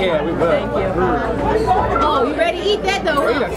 Yeah, we good. Thank you. Oh, you ready to eat that though? huh?